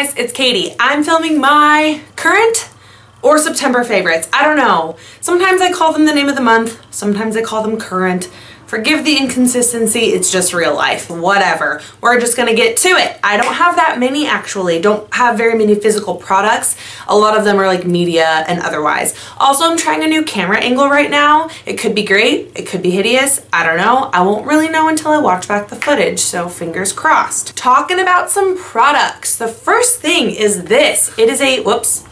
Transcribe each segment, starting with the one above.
guys, it's Katie. I'm filming my current or September favorites. I don't know. Sometimes I call them the name of the month, sometimes I call them current. Forgive the inconsistency, it's just real life. Whatever. We're just gonna get to it. I don't have that many actually. Don't have very many physical products. A lot of them are like media and otherwise. Also, I'm trying a new camera angle right now. It could be great, it could be hideous. I don't know. I won't really know until I watch back the footage, so fingers crossed. Talking about some products. The first thing is this. It is a, whoops,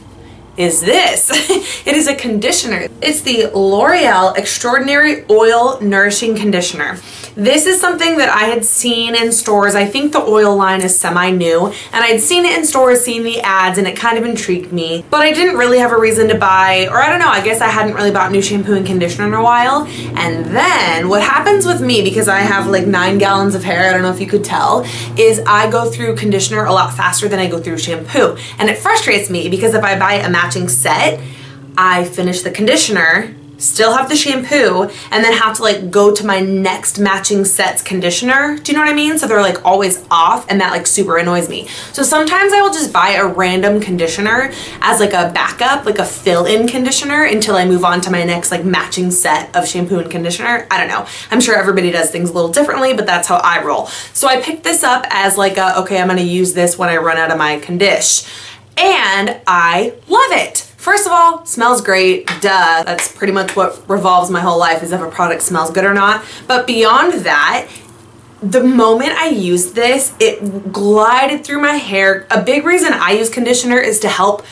is this. it is a conditioner. It's the L'Oreal Extraordinary Oil Nourishing Conditioner. This is something that I had seen in stores. I think the oil line is semi-new and I'd seen it in stores, seen the ads and it kind of intrigued me, but I didn't really have a reason to buy, or I don't know, I guess I hadn't really bought new shampoo and conditioner in a while. And then what happens with me, because I have like nine gallons of hair, I don't know if you could tell, is I go through conditioner a lot faster than I go through shampoo. And it frustrates me because if I buy a matching set, I finish the conditioner still have the shampoo, and then have to like go to my next matching sets conditioner. Do you know what I mean? So they're like always off and that like super annoys me. So sometimes I will just buy a random conditioner as like a backup, like a fill-in conditioner until I move on to my next like matching set of shampoo and conditioner. I don't know. I'm sure everybody does things a little differently, but that's how I roll. So I picked this up as like a, okay, I'm gonna use this when I run out of my condish. And I love it. First of all, smells great, duh. That's pretty much what revolves my whole life is if a product smells good or not. But beyond that, the moment I used this, it glided through my hair. A big reason I use conditioner is to help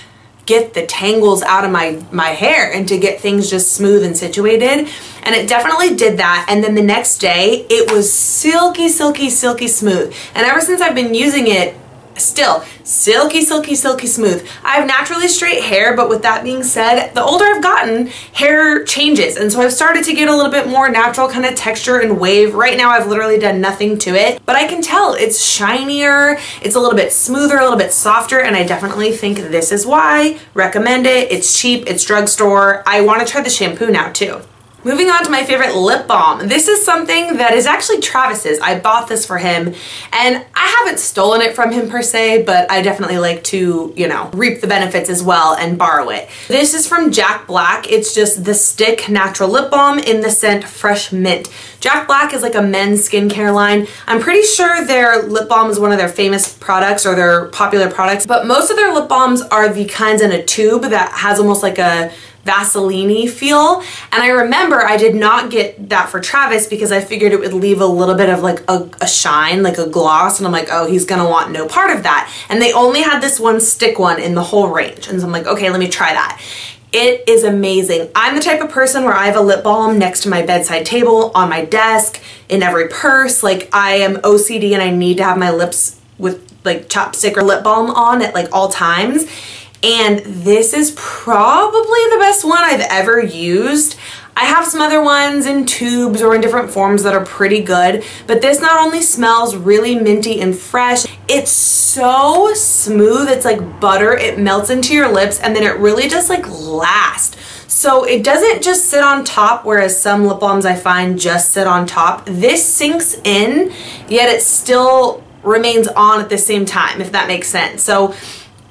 get the tangles out of my, my hair and to get things just smooth and situated. And it definitely did that. And then the next day, it was silky, silky, silky smooth. And ever since I've been using it, still silky, silky, silky smooth. I have naturally straight hair, but with that being said, the older I've gotten, hair changes. And so I've started to get a little bit more natural kind of texture and wave. Right now I've literally done nothing to it, but I can tell it's shinier, it's a little bit smoother, a little bit softer, and I definitely think this is why. Recommend it. It's cheap, it's drugstore. I want to try the shampoo now too. Moving on to my favorite lip balm. This is something that is actually Travis's. I bought this for him and I haven't stolen it from him per se, but I definitely like to, you know, reap the benefits as well and borrow it. This is from Jack Black. It's just the stick natural lip balm in the scent Fresh Mint. Jack Black is like a men's skincare line. I'm pretty sure their lip balm is one of their famous products or their popular products, but most of their lip balms are the kinds in a tube that has almost like a Vaseline feel. And I remember I did not get that for Travis because I figured it would leave a little bit of like a, a, shine, like a gloss. And I'm like, oh, he's gonna want no part of that. And they only had this one stick one in the whole range. And so I'm like, okay, let me try that. It is amazing. I'm the type of person where I have a lip balm next to my bedside table, on my desk, in every purse. Like I am OCD and I need to have my lips with like chapstick or lip balm on at like all times and this is probably the best one I've ever used. I have some other ones in tubes or in different forms that are pretty good, but this not only smells really minty and fresh, it's so smooth, it's like butter, it melts into your lips and then it really just like lasts. So it doesn't just sit on top, whereas some lip balms I find just sit on top. This sinks in, yet it still remains on at the same time, if that makes sense. So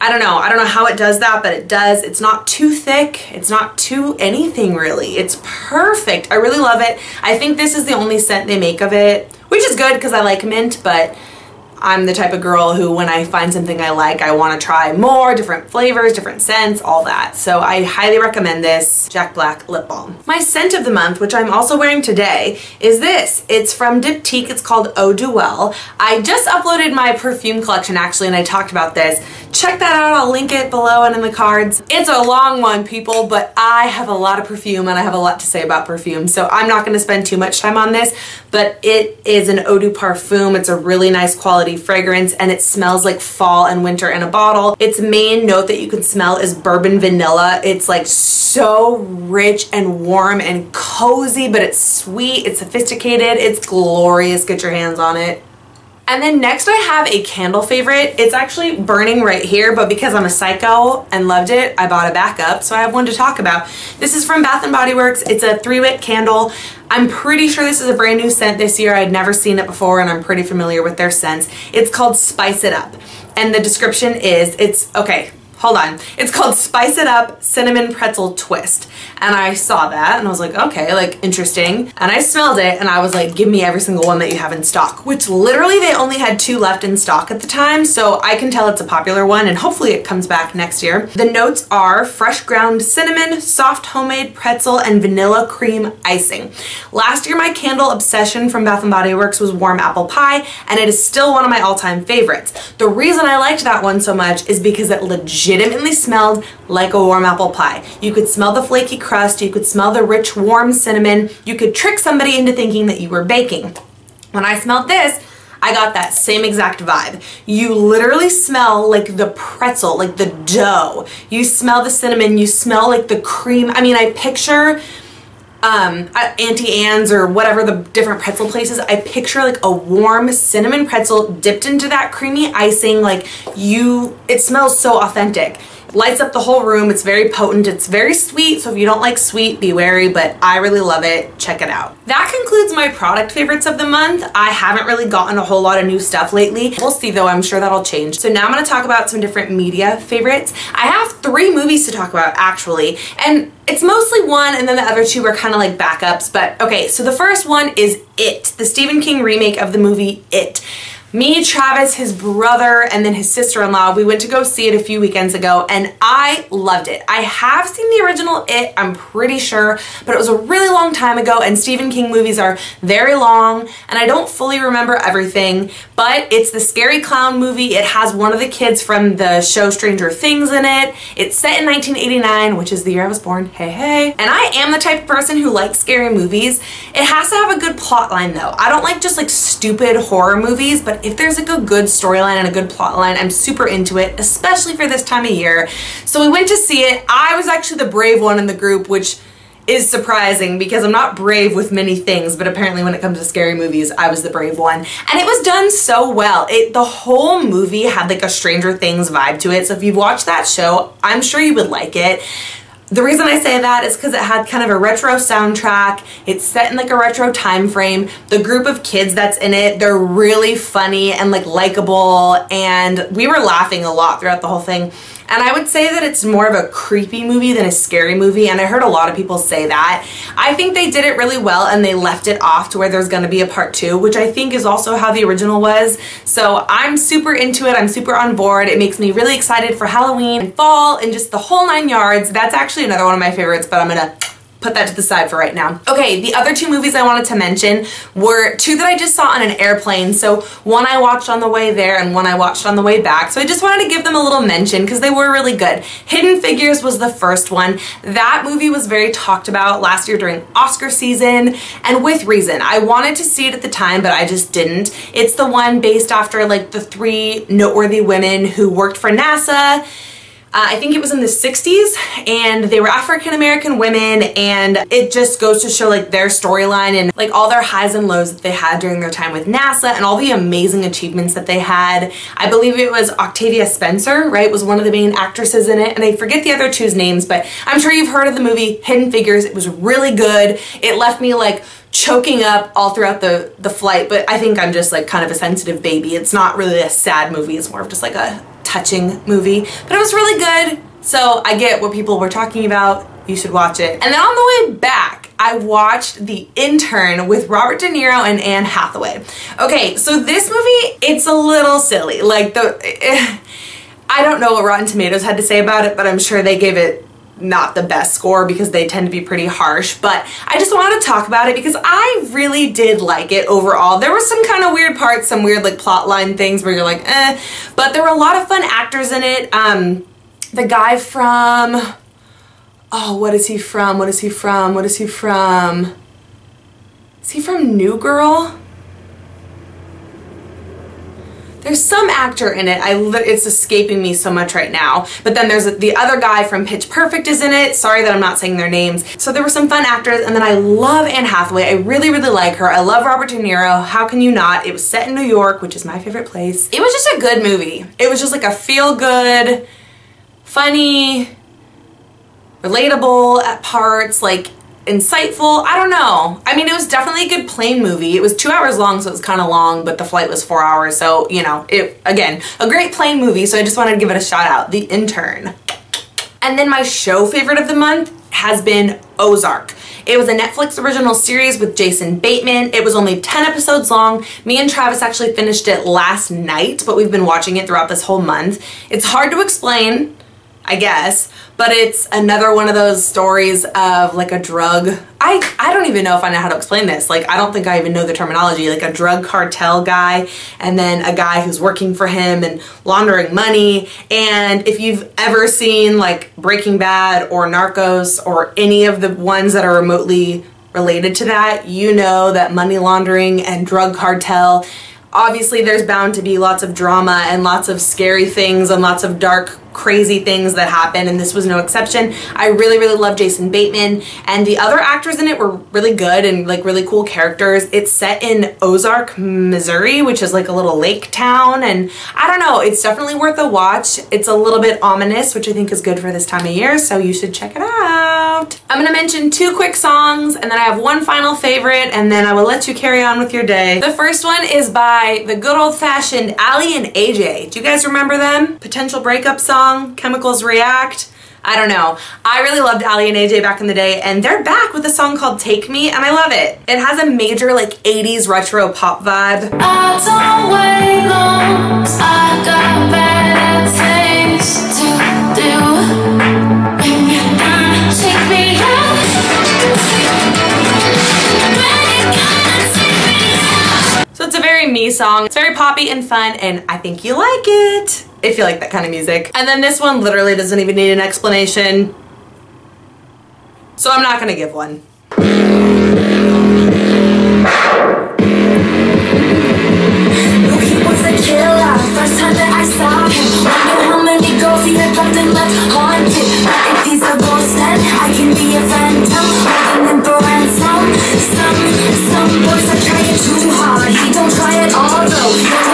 I don't know. I don't know how it does that, but it does. It's not too thick. It's not too anything really. It's perfect. I really love it. I think this is the only scent they make of it, which is good because I like mint, but I'm the type of girl who when I find something I like, I want to try more, different flavors, different scents, all that. So I highly recommend this Jack Black lip balm. My scent of the month, which I'm also wearing today, is this. It's from Diptyque. It's called Eau Duelle. I just uploaded my perfume collection actually and I talked about this. Check that out. I'll link it below and in the cards. It's a long one, people, but I have a lot of perfume and I have a lot to say about perfume. So I'm not going to spend too much time on this, but it is an Eau de Parfum. It's a really nice quality fragrance and it smells like fall and winter in a bottle. Its main note that you can smell is bourbon vanilla. It's like so rich and warm and cozy, but it's sweet, it's sophisticated, it's glorious. Get your hands on it. And then next I have a candle favorite. It's actually burning right here, but because I'm a psycho and loved it, I bought a backup, so I have one to talk about. This is from Bath & Body Works. It's a three wick candle. I'm pretty sure this is a brand new scent this year. I'd never seen it before and I'm pretty familiar with their scents. It's called Spice It Up. And the description is, it's, okay, hold on. It's called Spice It Up Cinnamon Pretzel Twist. And I saw that and I was like, okay, like interesting. And I smelled it and I was like, give me every single one that you have in stock, which literally they only had two left in stock at the time. So I can tell it's a popular one and hopefully it comes back next year. The notes are fresh ground cinnamon, soft homemade pretzel, and vanilla cream icing. Last year, my candle obsession from Bath & Body Works was warm apple pie and it is still one of my all-time favorites. The reason I liked that one so much is because it legitimately smelled like a warm apple pie. You could smell the flaky crust, you could smell the rich warm cinnamon, you could trick somebody into thinking that you were baking. When I smelled this, I got that same exact vibe. You literally smell like the pretzel, like the dough. You smell the cinnamon, you smell like the cream. I mean, I picture um, Auntie Anne's or whatever the different pretzel places, I picture like a warm cinnamon pretzel dipped into that creamy icing. Like you, it smells so authentic lights up the whole room. It's very potent. It's very sweet. So if you don't like sweet, be wary, but I really love it. Check it out. That concludes my product favorites of the month. I haven't really gotten a whole lot of new stuff lately. We'll see though. I'm sure that'll change. So now I'm going to talk about some different media favorites. I have three movies to talk about actually. And it's mostly one and then the other two are kind of like backups. But okay, so the first one is It, the Stephen King remake of the movie It me, Travis, his brother, and then his sister-in-law, we went to go see it a few weekends ago and I loved it. I have seen the original It, I'm pretty sure, but it was a really long time ago and Stephen King movies are very long and I don't fully remember everything, but it's the Scary Clown movie. It has one of the kids from the show Stranger Things in it. It's set in 1989, which is the year I was born. Hey, hey. And I am the type of person who likes scary movies. It has to have a good plot line though. I don't like just like stupid horror movies, but if there's like a good storyline and a good plot line, I'm super into it, especially for this time of year. So we went to see it. I was actually the brave one in the group, which is surprising because I'm not brave with many things, but apparently when it comes to scary movies, I was the brave one. And it was done so well. It the whole movie had like a Stranger Things vibe to it. So if you've watched that show, I'm sure you would like it. The reason I say that is because it had kind of a retro soundtrack. It's set in like a retro time frame. The group of kids that's in it, they're really funny and like likable and we were laughing a lot throughout the whole thing. And I would say that it's more of a creepy movie than a scary movie, and I heard a lot of people say that. I think they did it really well and they left it off to where there's gonna be a part two, which I think is also how the original was. So I'm super into it, I'm super on board. It makes me really excited for Halloween and fall and just the whole nine yards. That's actually another one of my favorites, but I'm gonna put that to the side for right now. Okay, the other two movies I wanted to mention were two that I just saw on an airplane. So one I watched on the way there and one I watched on the way back. So I just wanted to give them a little mention because they were really good. Hidden Figures was the first one. That movie was very talked about last year during Oscar season and with reason. I wanted to see it at the time, but I just didn't. It's the one based after like the three noteworthy women who worked for NASA uh, I think it was in the 60s and they were African American women and it just goes to show like their storyline and like all their highs and lows that they had during their time with NASA and all the amazing achievements that they had. I believe it was Octavia Spencer, right, was one of the main actresses in it and I forget the other two's names but I'm sure you've heard of the movie Hidden Figures. It was really good. It left me like choking up all throughout the the flight but I think I'm just like kind of a sensitive baby. It's not really a sad movie. It's more of just like a touching movie, but it was really good. So I get what people were talking about. You should watch it. And then on the way back, I watched The Intern with Robert De Niro and Anne Hathaway. Okay, so this movie, it's a little silly. Like the, I don't know what Rotten Tomatoes had to say about it, but I'm sure they gave it not the best score because they tend to be pretty harsh but I just wanted to talk about it because I really did like it overall. There were some kind of weird parts some weird like plot line things where you're like eh but there were a lot of fun actors in it. Um the guy from oh what is he from? What is he from? What is he from? Is he from New Girl there's some actor in it. I it's escaping me so much right now. But then there's the other guy from Pitch Perfect is in it. Sorry that I'm not saying their names. So there were some fun actors and then I love Anne Hathaway. I really really like her. I love Robert De Niro. How can you not? It was set in New York, which is my favorite place. It was just a good movie. It was just like a feel good, funny, relatable at parts, like insightful. I don't know. I mean, it was definitely a good plane movie. It was two hours long, so it was kind of long, but the flight was four hours. So, you know, it again, a great plane movie. So I just wanted to give it a shout out. The Intern. And then my show favorite of the month has been Ozark. It was a Netflix original series with Jason Bateman. It was only 10 episodes long. Me and Travis actually finished it last night, but we've been watching it throughout this whole month. It's hard to explain, I guess, but it's another one of those stories of like a drug. I, I don't even know if I know how to explain this. Like, I don't think I even know the terminology. Like a drug cartel guy and then a guy who's working for him and laundering money. And if you've ever seen like Breaking Bad or Narcos or any of the ones that are remotely related to that, you know that money laundering and drug cartel obviously there's bound to be lots of drama and lots of scary things and lots of dark crazy things that happen and this was no exception. I really really love Jason Bateman and the other actors in it were really good and like really cool characters. It's set in Ozark, Missouri, which is like a little lake town and I don't know, it's definitely worth a watch. It's a little bit ominous, which I think is good for this time of year, so you should check it out. I'm gonna mention two quick songs and then I have one final favorite and then I will let you carry on with your day. The first one is by the good old-fashioned Aly and AJ. Do you guys remember them? Potential breakup song song, Chemicals React. I don't know. I really loved Aly and AJ back in the day and they're back with a song called Take Me and I love it. It has a major like 80s retro pop vibe. So it's a very me song. It's very poppy and fun and I think you like it if you like that kind of music. And then this one literally doesn't even need an explanation. So I'm not gonna give one. Some boys are trying too hard He don't try at all though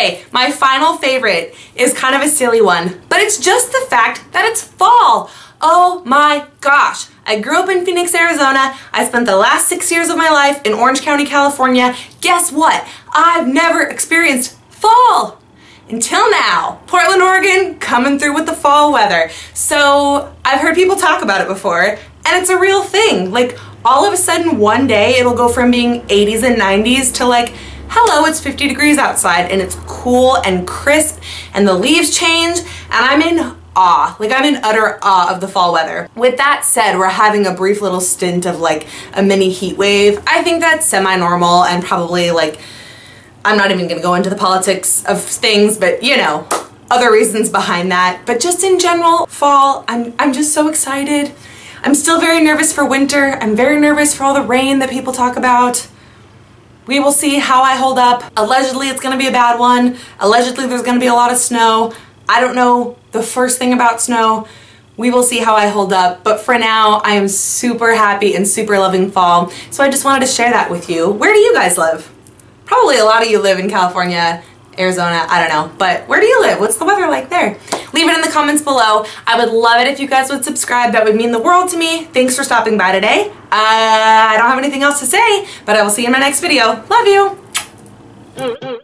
Okay, my final favorite is kind of a silly one, but it's just the fact that it's fall. Oh my gosh. I grew up in Phoenix, Arizona. I spent the last six years of my life in Orange County, California. Guess what? I've never experienced fall until now. Portland, Oregon, coming through with the fall weather. So I've heard people talk about it before, and it's a real thing. Like all of a sudden one day it'll go from being 80s and 90s to like hello, it's 50 degrees outside and it's cool and crisp and the leaves change and I'm in awe. Like I'm in utter awe of the fall weather. With that said, we're having a brief little stint of like a mini heat wave. I think that's semi-normal and probably like, I'm not even gonna go into the politics of things, but you know, other reasons behind that. But just in general, fall, I'm, I'm just so excited. I'm still very nervous for winter. I'm very nervous for all the rain that people talk about. We will see how I hold up. Allegedly, it's gonna be a bad one. Allegedly, there's gonna be a lot of snow. I don't know the first thing about snow. We will see how I hold up, but for now, I am super happy and super loving fall. So I just wanted to share that with you. Where do you guys live? Probably a lot of you live in California, Arizona, I don't know, but where do you live? What's the weather like there? Leave it in the comments below. I would love it if you guys would subscribe. That would mean the world to me. Thanks for stopping by today. Uh, I don't have anything else to say, but I will see you in my next video. Love you.